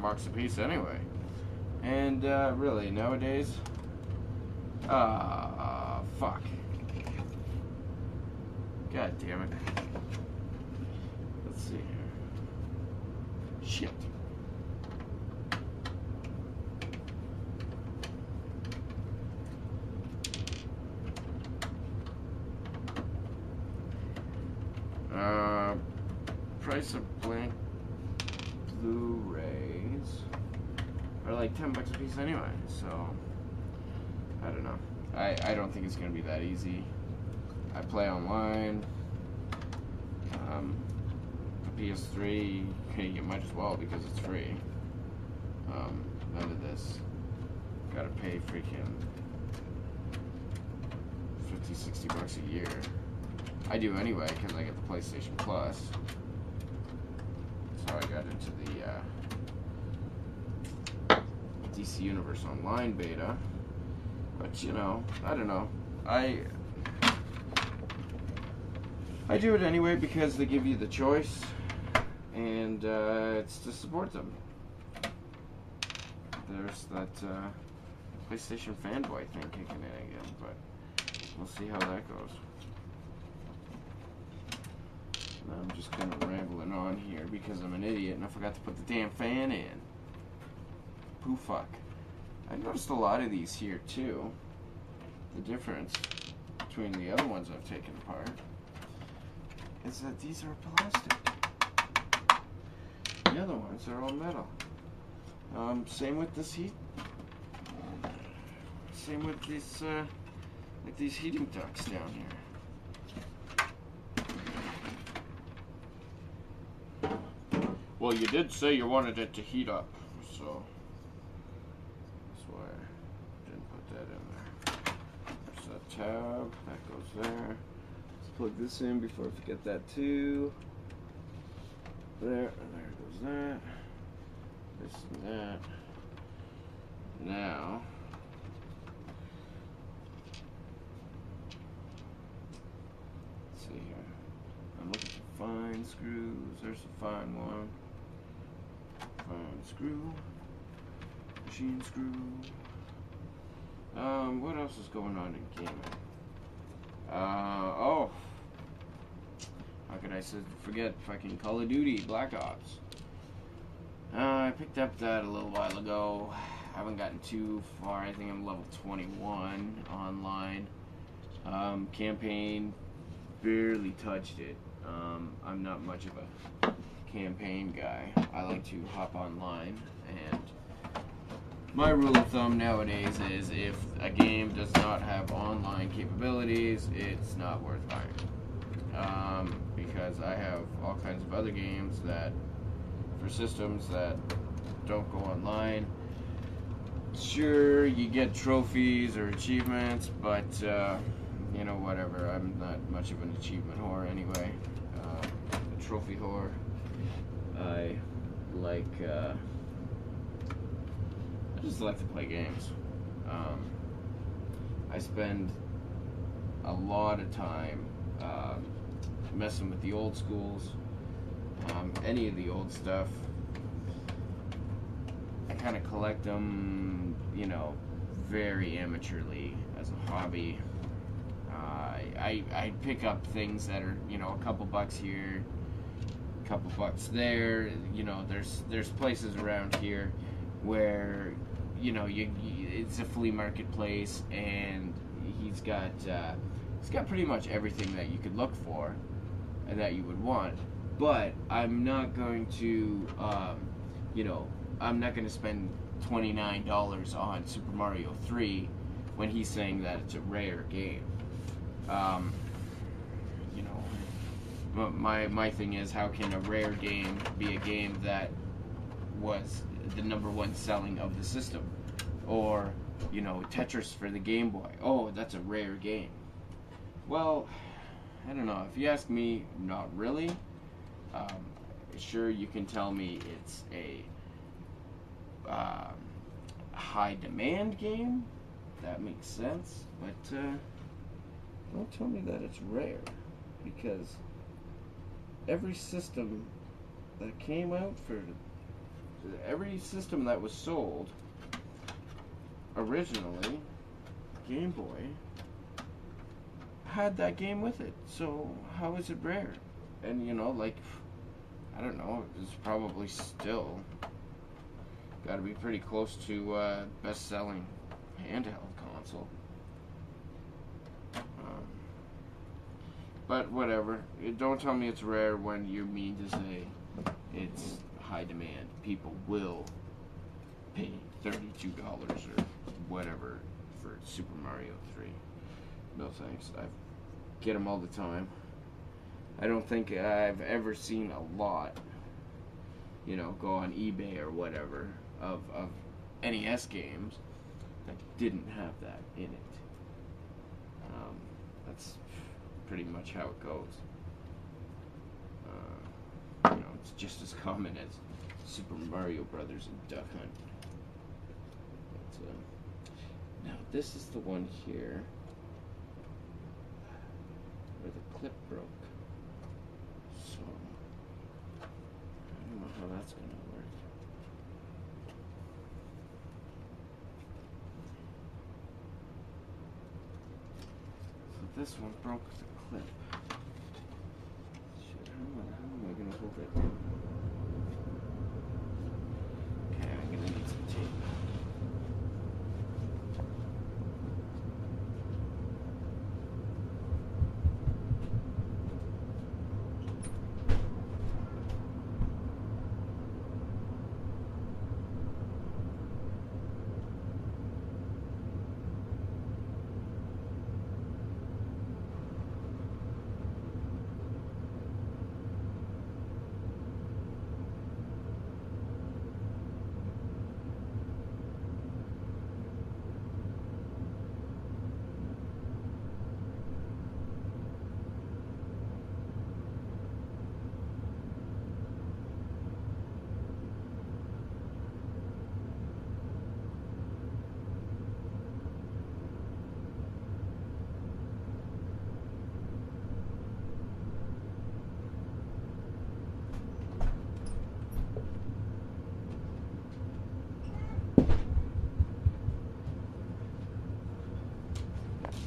bucks a piece anyway. And uh, really, nowadays, ah, uh, fuck. God damn it. Let's see here. Shit. Uh, price of blank Blu-rays are like 10 bucks a piece anyway, so I don't know. I, I don't think it's gonna be that easy. I play online. Um, the PS3, you might as well because it's free. Um, none of this. Gotta pay freaking 50, 60 bucks a year. I do anyway because I get the PlayStation Plus. So I got into the uh, DC Universe Online beta. But you know, I don't know. I I do it anyway because they give you the choice, and uh, it's to support them. There's that uh, PlayStation fanboy thing kicking in again, but we'll see how that goes. I'm just kind of rambling on here because I'm an idiot and I forgot to put the damn fan in. Poo fuck. I noticed a lot of these here too. The difference between the other ones I've taken apart is that these are plastic. The other ones are all metal. Um, same with this heat. Same with these, uh, like these heating ducts down here. Well, you did say you wanted it to heat up, so that's why I didn't put that in there. There's that tab, that goes there. Let's plug this in before I forget that too. There, and there goes that. This and that. Now, let's see here. I'm looking for fine screws. There's a fine one Fine screw, machine screw. Um, what else is going on in gaming? Uh, oh. How could I forget fucking Call of Duty Black Ops? Uh, I picked up that a little while ago. I haven't gotten too far. I think I'm level 21 online. Um, campaign, barely touched it. Um, I'm not much of a campaign guy. I like to hop online and my rule of thumb nowadays is if a game does not have online capabilities, it's not worth buying. Um, because I have all kinds of other games that, for systems that don't go online, sure, you get trophies or achievements, but, uh, you know, whatever. I'm not much of an achievement whore anyway. Uh, a trophy whore. I like, uh, I just like to play games. Um, I spend a lot of time uh, messing with the old schools, um, any of the old stuff. I kind of collect them, you know, very amateurly as a hobby. Uh, I, I pick up things that are, you know, a couple bucks here, a couple bucks there. You know, there's there's places around here where you know you, it's a flea marketplace, and he's got uh, he's got pretty much everything that you could look for and that you would want. But I'm not going to, um, you know, I'm not going to spend twenty nine dollars on Super Mario Three when he's saying that it's a rare game. Um, you know my my thing is how can a rare game be a game that was the number one selling of the system. Or you know tetris for the game boy. Oh that's a rare game. Well i don't know. If you ask me not really. Um, sure you can tell me it's a uh, high demand game. That makes sense. But uh, don't tell me that it's rare. Because every system that came out for every system that was sold originally, Game Boy, had that game with it. So how is it rare? And you know, like, I don't know, it's probably still got to be pretty close to uh, best-selling handheld console. Um, but whatever. Don't tell me it's rare when you mean to say it's high demand. People will pay thirty-two dollars or whatever for Super Mario Three. No thanks. I get them all the time. I don't think I've ever seen a lot, you know, go on eBay or whatever of, of NES games that didn't have that in it. Um, that's pretty much how it goes. It's just as common as Super Mario Brothers and Duck Hunt. But, uh, now this is the one here where the clip broke. So I don't know how that's gonna work. So this one broke the clip. Shit, how am I, how am I gonna hold it? Okay, I'm gonna need some tape.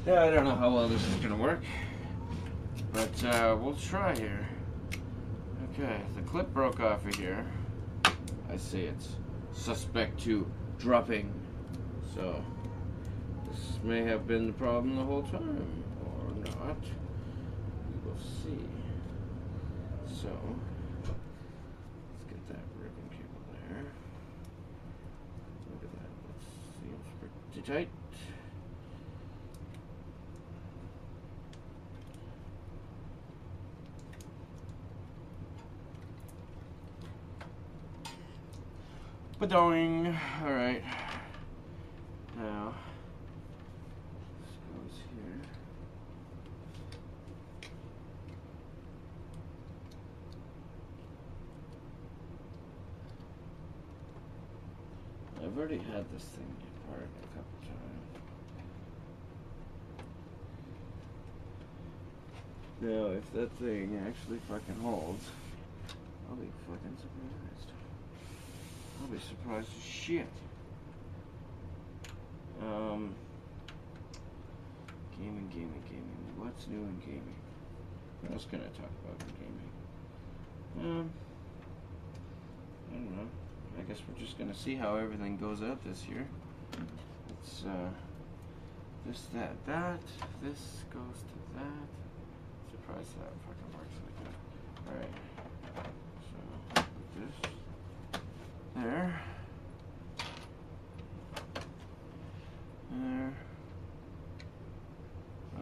Yeah, I don't know how well this is gonna work, but uh, we'll try here. Okay, the clip broke off of here. I see it's suspect to dropping, so this may have been the problem the whole time, or not. We will see. So let's get that ribbon cable there. Look at that. Let's see, it's pretty tight. Badoing. Alright. Now, this goes here. I've already had this thing apart a couple times. Now, if that thing actually fucking holds, I'll be fucking surprised. I'll be surprised as shit. Um, gaming, gaming, gaming. What's new in gaming? What else can I talk about in gaming? Um, I don't know. I guess we're just gonna see how everything goes out this year. It's uh, this, that, that. This goes to that. Surprised that fucking works like that. All right. So this there. There.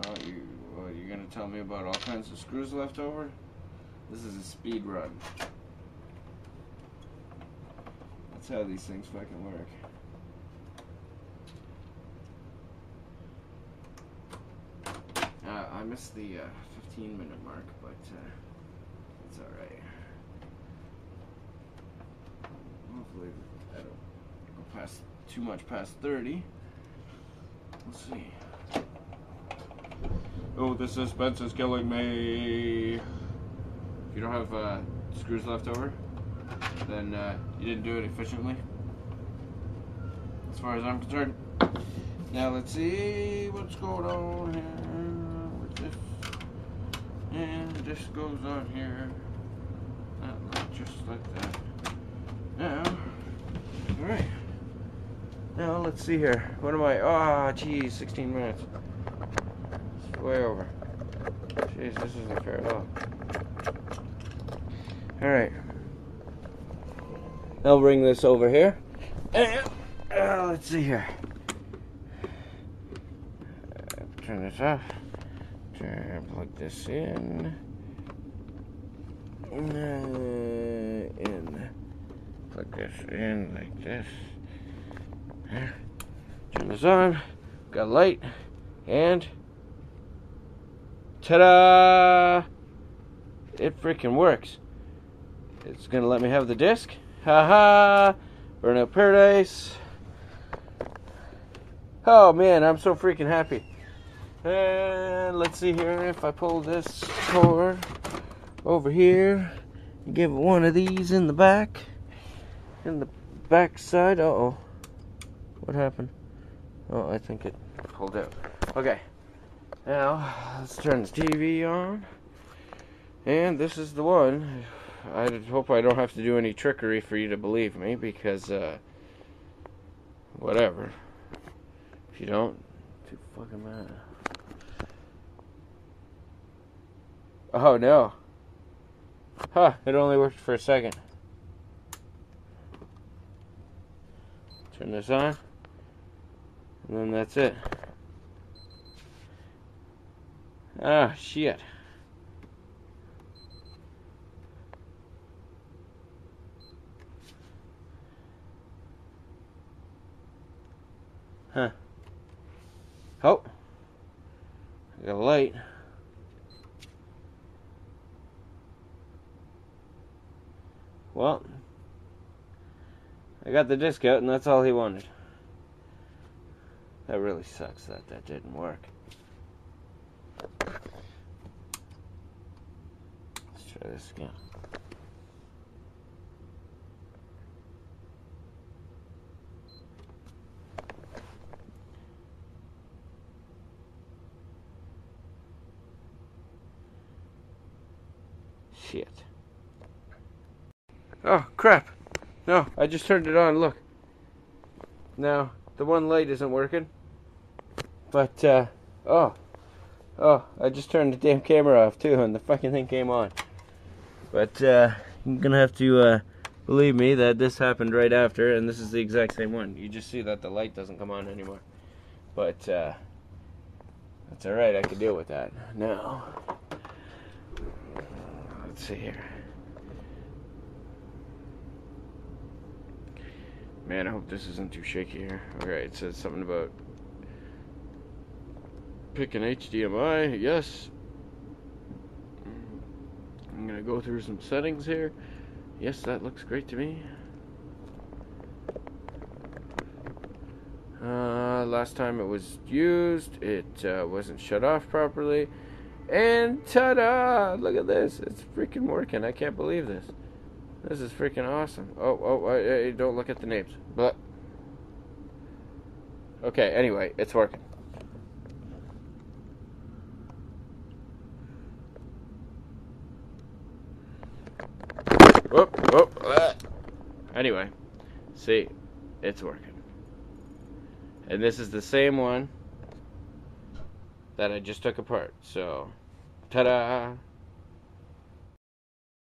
Oh, you, what, you're gonna tell me about all kinds of screws left over? This is a speed run. That's how these things fucking work. Uh, I missed the uh, 15 minute mark, but uh, it's alright. Hopefully, I don't go past too much past 30. Let's see. Oh, the suspense is killing me. If you don't have uh, screws left over, then uh, you didn't do it efficiently. As far as I'm concerned. Now let's see what's going on here with this. And this goes on here. Not like just like that. Now, alright. Now let's see here. What am I? Ah, oh, geez, 16 minutes. It's way over. Jeez, this isn't fair at all. Alright. I'll bring this over here. And, uh, let's see here. Uh, turn this off. Turn, plug this in. Uh, in. Plug this in like this. Turn this on. Got a light. And. Ta da! It freaking works. It's gonna let me have the disc. Haha! -Ha! Burnout Paradise. Oh man, I'm so freaking happy. And let's see here if I pull this cord over here give one of these in the back. In the back side. Uh oh. What happened? Oh, I think it pulled out. Okay. Now, let's turn this TV on. And this is the one. I hope I don't have to do any trickery for you to believe me because, uh, whatever. If you don't, too fucking mad. Oh no. Huh, it only worked for a second. Turn this on. And then that's it. Ah, shit. Huh. Oh. I got a light. Well, I got the disc out, and that's all he wanted. That really sucks that that didn't work. Let's try this again. Shit. Oh, crap. No, I just turned it on. Look. Now, the one light isn't working. But, uh, oh. Oh, I just turned the damn camera off, too, and the fucking thing came on. But, uh, you're gonna have to, uh, believe me that this happened right after, and this is the exact same one. You just see that the light doesn't come on anymore. But, uh, that's alright, I can deal with that. Now, let's see here. Man, I hope this isn't too shaky here. Alright, it says something about pick an HDMI. Yes. I'm going to go through some settings here. Yes, that looks great to me. Uh, last time it was used, it uh, wasn't shut off properly. And ta-da! Look at this. It's freaking working. I can't believe this. This is freaking awesome. Oh, oh, oh I, I, don't look at the names. But okay. Anyway, it's working. Whoop, whoop. Anyway, see, it's working. And this is the same one that I just took apart. So, ta-da!